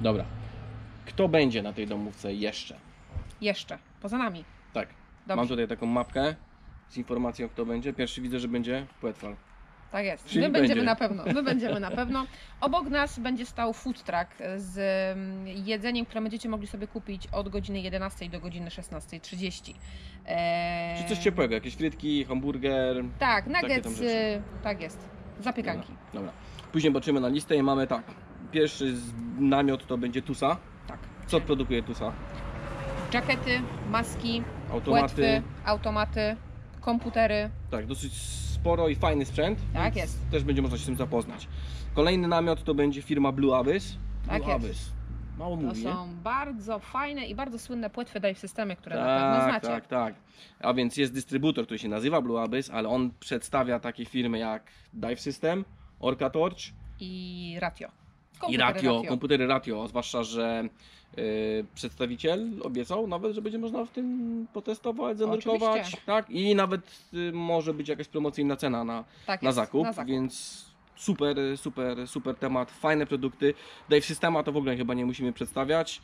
Dobra. Kto będzie na tej domówce jeszcze? Jeszcze, poza nami. Tak. Dobrze. Mam tutaj taką mapkę z informacją, kto będzie. Pierwszy widzę, że będzie Płetwal. Tak jest. Czyli my będziemy będzie. na pewno. My będziemy na pewno. Obok nas będzie stał food truck z mm, jedzeniem, które będziecie mogli sobie kupić od godziny 11 do godziny 16.30. Eee, Czy coś ciepłego, jakieś frytki, hamburger. Tak, nuggets, y, tak jest. Zapiekanki. Dobra. Później patrzymy na listę i mamy tak. Pierwszy namiot to będzie Tusa. Tak. Co produkuje Tusa? Jackety, maski, Automaty. płetwy, automaty, komputery. Tak, dosyć sporo i fajny sprzęt. Tak jest. Też będzie można się z tym zapoznać. Kolejny namiot to będzie firma Blue Abyss. Tak Blue jest. Abyss. Mało To są bardzo fajne i bardzo słynne płetwy Dive Systemy, które na pewno Tak, znacie. tak, tak. A więc jest dystrybutor, który się nazywa Blue Abyss, ale on przedstawia takie firmy jak Dive System, Orca Torch I Ratio. I Komputery Ratio, komputery Ratio, zwłaszcza, że y, przedstawiciel obiecał nawet, że będzie można w tym potestować, zanurkować. Tak, i nawet y, może być jakaś promocyjna cena na, tak na, jest, zakup, na zakup. więc super, super, super temat, fajne produkty. Dive Systema to w ogóle chyba nie musimy przedstawiać.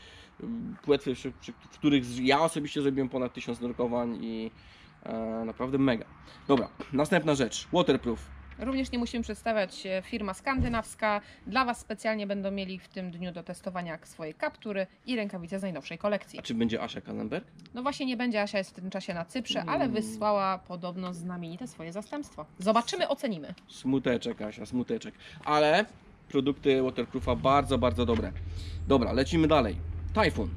Płetwy, przy, przy, w których ja osobiście zrobiłem ponad 1000 nurkowań i e, naprawdę mega. Dobra, następna rzecz, waterproof. Również nie musimy przedstawiać e, firma skandynawska. Dla Was specjalnie będą mieli w tym dniu do testowania swoje kaptury i rękawice z najnowszej kolekcji. A czy będzie Asia Kallenberg? No właśnie nie będzie, Asia jest w tym czasie na Cyprze, Mm. ale wysłała podobno znamienite swoje zastępstwo. Zobaczymy, ocenimy. Smuteczek, Asia, smuteczek. Ale produkty waterproofa bardzo, bardzo dobre. Dobra, lecimy dalej. Typhoon.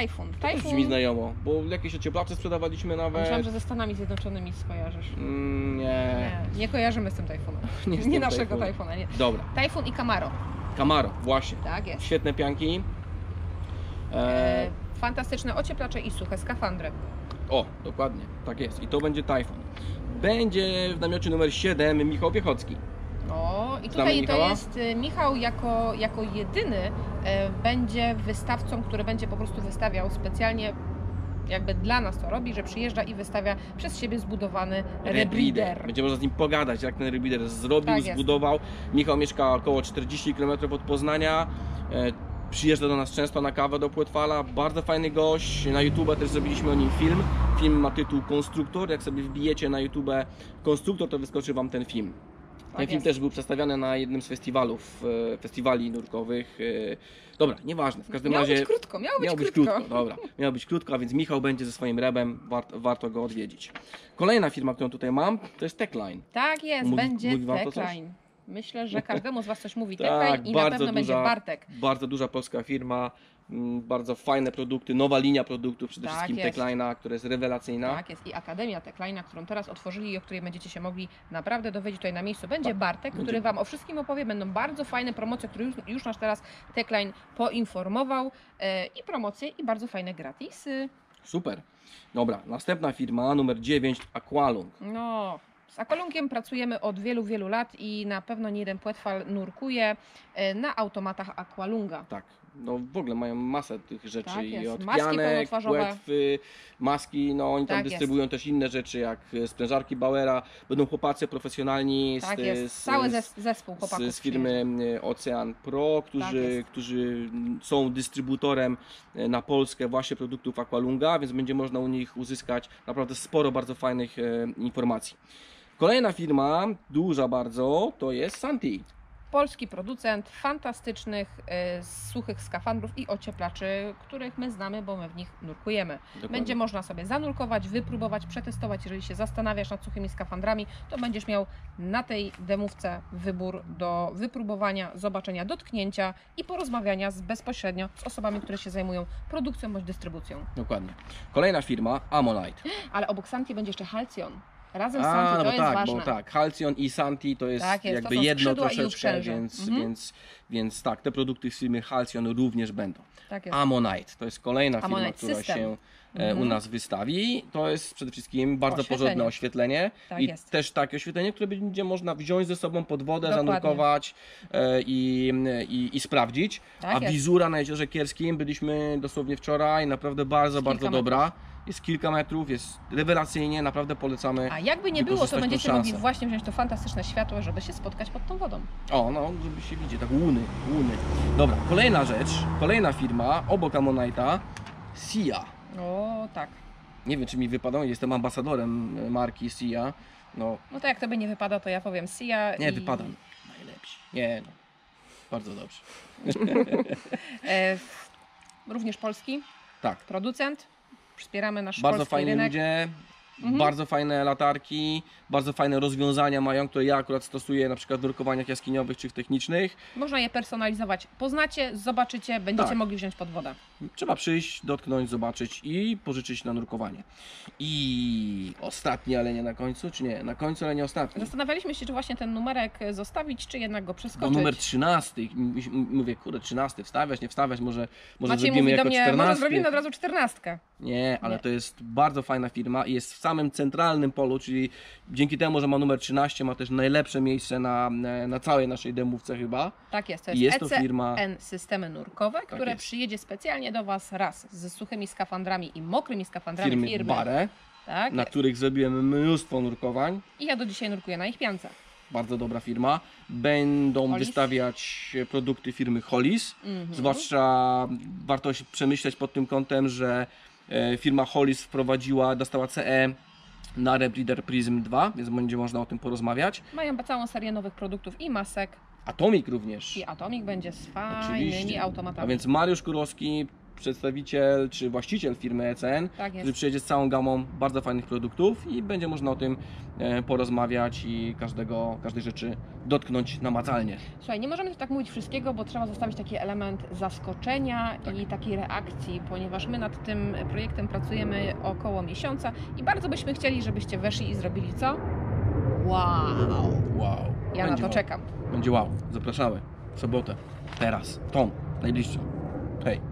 Typhoon. Też brzmi znajomo, bo jakieś ocieplacze sprzedawaliśmy nawet. Myślałam, że ze Stanami Zjednoczonymi skojarzysz. Mm, nie. Nie, nie kojarzymy z tym Typhoonem. Nie, Nie, tym naszego. Typhoona, nie. Dobra, Typhoon i Camaro. Camaro, właśnie. Tak jest. Świetne pianki. E, E, fantastyczne ocieplacze i suche skafandry. o, dokładnie, tak jest. I to będzie Typhoon. Będzie w namiocie numer 7 Michał Piechocki. I tutaj to jest y, Michał jako, jako jedyny e, będzie wystawcą, który będzie po prostu wystawiał specjalnie jakby dla nas to robi, że przyjeżdża i wystawia przez siebie zbudowany rebreeder. Będzie można z nim pogadać, jak ten rebreeder zrobił, Tak zbudował. Michał mieszka około 40 km od Poznania. E, przyjeżdża do nas często na kawę do Płetwala. Bardzo fajny gość. Na YouTube też zrobiliśmy o nim film. Film ma tytuł Konstruktor. Jak sobie wbijecie na YouTube Konstruktor, to wyskoczy Wam ten film. Ten Tak film jest. też był przedstawiany na jednym z festiwalów, e, festiwali nurkowych. e. Dobra, nieważne. W każdym Miało razie być krótko, miało być miał być krótko. krótko. Dobra, miał być krótko, a więc Michał będzie ze swoim rebem, warto, warto go odwiedzić. Kolejna firma, którą tutaj mam, to jest Techline. Tak jest, Mówi- będzie mówi? Techline. Myślę, że każdemu z Was coś mówi Tak, Techline i na pewno będzie duża- Bartek. Bardzo duża polska firma, bardzo fajne produkty, nowa linia produktów, przede Tak wszystkim jest. Która jest rewelacyjna. Tak jest i Akademia Techline'a, którą teraz otworzyli i o której będziecie się mogli naprawdę dowiedzieć tutaj na miejscu. Będzie Tak, Bartek, który Wam o wszystkim opowie. Będą bardzo fajne promocje, które już, już nas teraz Techline poinformował e, i promocje i bardzo fajne gratisy. Super. Dobra, następna firma, numer 9, Aqualung. No, z Akolunkiem pracujemy od wielu, wielu lat i na pewno nie jeden płetwal nurkuje e, na automatach Aqualunga. Tak, no w ogóle mają masę tych rzeczy Tak i jest. od Maski pianek, płetwy, maski, no oni tam Tak jest. dystrybuują też inne rzeczy jak e, sprężarki Bauera, będą chłopacy profesjonalni Tak z, jest, z, cały zespół chłopaków z, firmy Ocean Pro, którzy, Tak jest. którzy są dystrybutorem e, na Polskę właśnie produktów Aqualunga, więc będzie można u nich uzyskać naprawdę sporo bardzo fajnych informacji. Kolejna firma, duża bardzo, to jest Santi. Polski producent fantastycznych, e, suchych skafandrów i ocieplaczy, których my znamy, bo my w nich nurkujemy. Dokładnie. Będzie można sobie zanurkować, wypróbować, przetestować. Jeżeli się zastanawiasz nad suchymi skafandrami, to będziesz miał na tej demówce wybór do wypróbowania, zobaczenia, dotknięcia i porozmawiania z, bezpośrednio z osobami, które się zajmują produkcją bądź dystrybucją. Dokładnie. Kolejna firma, Ammonite. Ale obok Santi będzie jeszcze Halcyon. Razem z A, Santi, no to bo jest tak, ważne. bo tak, Halcyon i Santi to jest, Tak jest, to jakby są jedno troszeczkę, więc, Mhm. więc, więc tak, te produkty z firmy Halcyon również będą. Tak jest. Ammonite to jest kolejna firma, Ammonite która System. się e, u Mhm. nas wystawi. To jest przede wszystkim bardzo Oświetlenie. porządne oświetlenie Tak i jest. też takie oświetlenie, które będzie można wziąć ze sobą pod wodę, Dokładnie. zanurkować e, i, i, i sprawdzić. Tak A jest. wizura na Jeziorze Kierskim byliśmy dosłownie wczoraj, naprawdę bardzo, bardzo kilka dobra. Jest kilka metrów, jest rewelacyjnie, naprawdę polecamy. A jakby nie było, to będziecie mogli właśnie wziąć to fantastyczne światło, żeby się spotkać pod tą wodą. O, no, żeby się widzieć, tak łuny, łuny. Dobra, kolejna rzecz, kolejna firma obok Ammonite'a, Sia. O, tak. Nie wiem, czy mi wypada, jestem ambasadorem marki Sia. No, No to jak tobie nie wypada, to ja powiem Sia nie i... wypada. Najlepsi. Nie, no. Bardzo dobrze. E, również polski Tak. producent. Wspieramy nasz Bardzo fajni rynek. ludzie, Mhm. bardzo fajne latarki, bardzo fajne rozwiązania mają, które ja akurat stosuję na przykład w nurkowaniach jaskiniowych czy w technicznych. Można je personalizować. Poznacie, zobaczycie, będziecie Tak. mogli wziąć pod wodę. Trzeba przyjść, dotknąć, zobaczyć i pożyczyć na nurkowanie. I ostatni, ale nie na końcu, czy nie? Na końcu, ale nie ostatni. Zastanawialiśmy się, czy właśnie ten numerek zostawić, czy jednak go Bo przeskoczyć. numer 13, M- m- mówię, kurde, 13, wstawiać, nie wstawiać, może, może Maciej zrobimy mówi do jako mnie, może 14. zrobimy od razu czternastkę. Nie, ale Nie. to jest bardzo fajna firma i jest w samym centralnym polu, czyli dzięki temu, że ma numer 13, ma też najlepsze miejsce na, na całej naszej demówce chyba. Tak jest, to I jest, jest to firma- ECN Systemy Nurkowe, które jest. przyjedzie specjalnie do Was raz z suchymi skafandrami i mokrymi skafandrami Firmy, firmy. Bare, Tak, na których zrobiłem mnóstwo nurkowań. i ja do dzisiaj nurkuję na ich piance. Bardzo dobra firma. Będą Hollis? wystawiać produkty firmy Hollis. Mhm. Zwłaszcza warto przemyśleć pod tym kątem, że e, firma Hollis wprowadziła, dostała CE na Rebrider Prism 2, więc będzie można o tym porozmawiać. Mają całą serię nowych produktów i masek, Atomic również. i Atomic będzie z fajnymi Oczywiście. A automatami. więc Mariusz Kurowski, przedstawiciel czy właściciel firmy ECN, tak który przyjedzie z całą gamą bardzo fajnych produktów i będzie można o tym e, porozmawiać i każdego, każdej rzeczy dotknąć namacalnie. Słuchaj, nie możemy tak mówić wszystkiego, bo trzeba zostawić taki element zaskoczenia Tak. i takiej reakcji, ponieważ my nad tym projektem pracujemy około miesiąca i bardzo byśmy chcieli, żebyście weszli i zrobili co? Wow! Wow. Ja na Będzie to wow. czekam. Będzie wow. Zapraszamy. W sobotę. Teraz. Tą. Najbliższą. Hej.